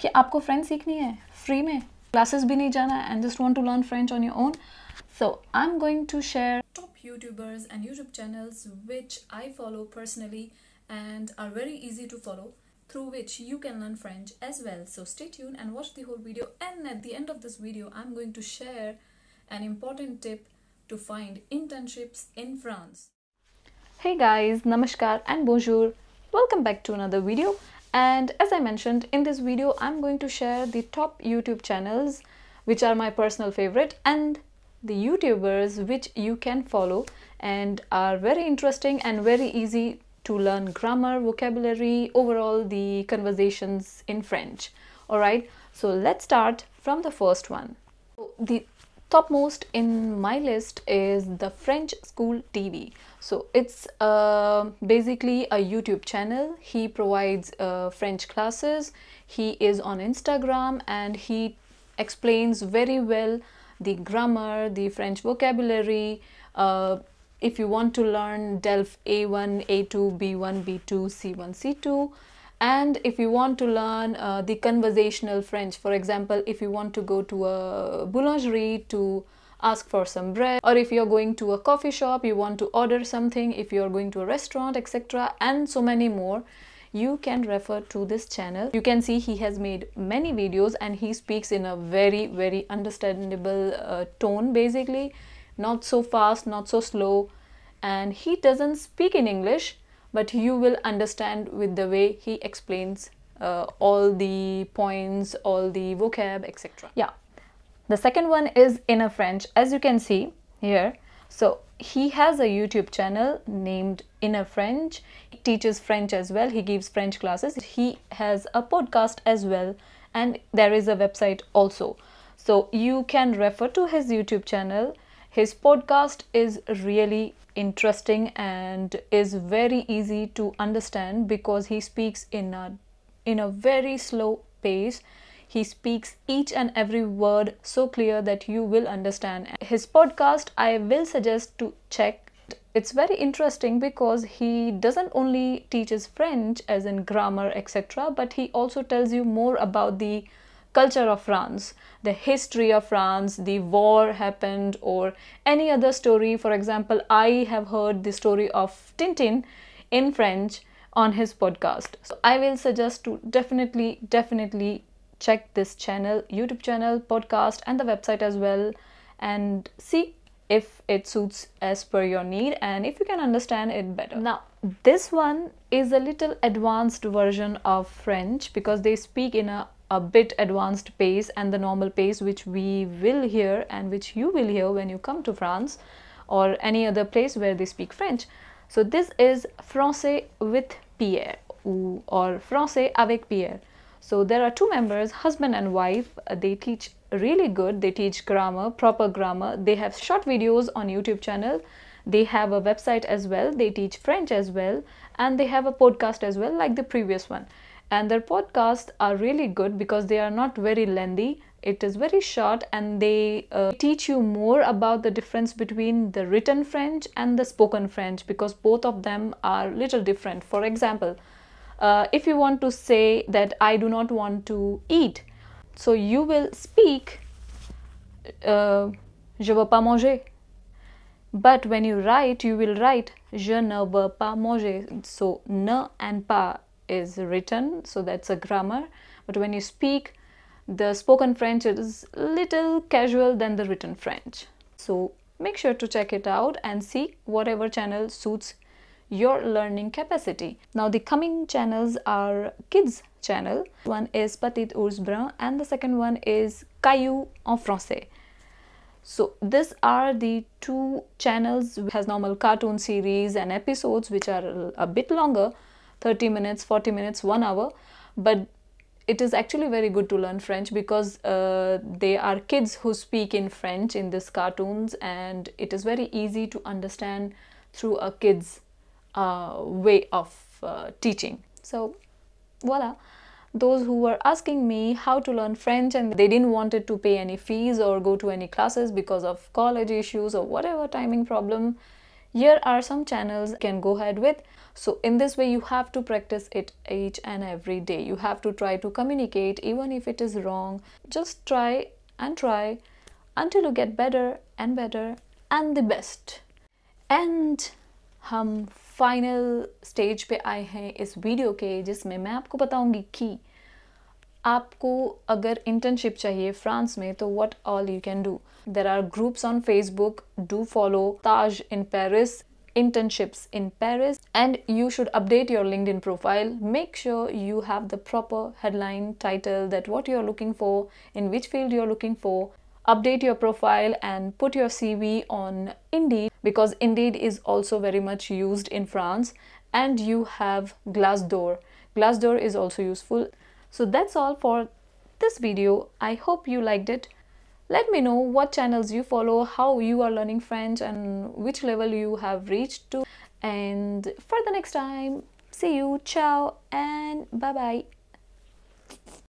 कि आपको फ्रेंच सीखनी है फ्री में क्लासेस भी नहीं जाना है and just want to learn French on your own so I am going to share top YouTubers and YouTube channels which I follow personally and are very easy to follow through which you can learn French as well. So stay tuned and watch the whole video and at the end of this video I'm going to share an important tip to find internships in France. Hey guys, namaskar and bonjour. Welcome back to another video. and as I mentioned in this video, I'm going to share the top YouTube channels which are my personal favorite and the YouTubers which you can follow and are very interesting and very easy to learn grammar, vocabulary, overall the conversations in French. Alright, so let's start from the first one. The topmost in my list is the French School TV. So it's uh, basically a YouTube channel. He provides uh, French classes. He is on Instagram and he explains very well the grammar, the French vocabulary. Uh, if you want to learn DELF A1, A2, B1, B2, C1, C2 and if you want to learn uh, the conversational french for example if you want to go to a boulangerie to ask for some bread or if you're going to a coffee shop you want to order something if you're going to a restaurant etc and so many more you can refer to this channel. You can see he has made many videos and he speaks in a very very understandable uh, tone basically. Not so fast not so slow. And he doesn't speak in english but you will understand with the way he explains uh, all the points, all the vocab, etc. Yeah. The second one is Inner French, as you can see here. So he has a YouTube channel named Inner French. He teaches French as well. He gives French classes. He has a podcast as well, and there is a website also. So you can refer to his YouTube channel. His podcast is really interesting and is very easy to understand because he speaks in a in a very slow pace. He speaks each and every word so clear that you will understand. His podcast i will suggest to check. It's very interesting because he doesn't only teaches french as in grammar etc but he also tells you more about the culture of France, the history of France, the war happened, or any other story. For example, I have heard the story of Tintin in French on his podcast. So I will suggest to definitely, definitely check this channel, YouTube channel, podcast, and the website as well, and see if it suits as per your need and if you can understand it better. Now, this one is a little advanced version of French because they speak in a a bit advanced pace and the normal pace which we will hear and which you will hear when you come to France or any other place where they speak French. So this is Français with Pierre or Français avec Pierre. So there are two members, husband and wife. They teach really good. They teach grammar, proper grammar. They have short videos on YouTube channel. They have a website as well. They teach French as well. And they have a podcast as well like the previous one and their podcasts are really good because they are not very lengthy. It is very short and they uh, teach you more about the difference between the written french and the spoken french because both of them are little different. For example uh, if you want to say that i do not want to eat so you will speak uh, je veux pas manger. But when you write you will write je ne veux pas manger. So ne and pas is written so that's a grammar. But when you speak the spoken french is little casual than the written french. So make sure to check it out and see whatever channel suits your learning capacity. Now the coming channels are kids channel. One is Petit Ours Brun and the second one is Caillou en français. So these are the two channels which has normal cartoon series and episodes which are a bit longer 30 minutes 40 minutes 1 hour but it is actually very good to learn French because uh, they are kids who speak in French in these cartoons and it is very easy to understand through a kid's uh, way of uh, teaching. So voila those who were asking me how to learn French and they didn't wanted to pay any fees or go to any classes because of college issues or whatever timing problem here are some channels you can go ahead with so in this way you have to practice it each and every day you have to try to communicate even if it is wrong just try and try until you get better and better and the best and हम final stage पे आए हैं इस video के जिसमें मैं आपको बताऊंगी कि आपको अगर इंटर्नशिप चाहिए फ्रांस में तो what all you can do there are groups on Facebook do follow Taj in Paris internships in Paris and you should update your LinkedIn profile make sure you have the proper headline title that what you are looking for in which field you are looking for update your profile and put your C V on Indeed because Indeed is also very much use in France and you have Glassdoor Glassdoor is also useful So that's all for this video. I hope you liked it. Let me know what channels you follow, how you are learning French and which level you have reached to. And for the next time, see you, ciao and bye bye.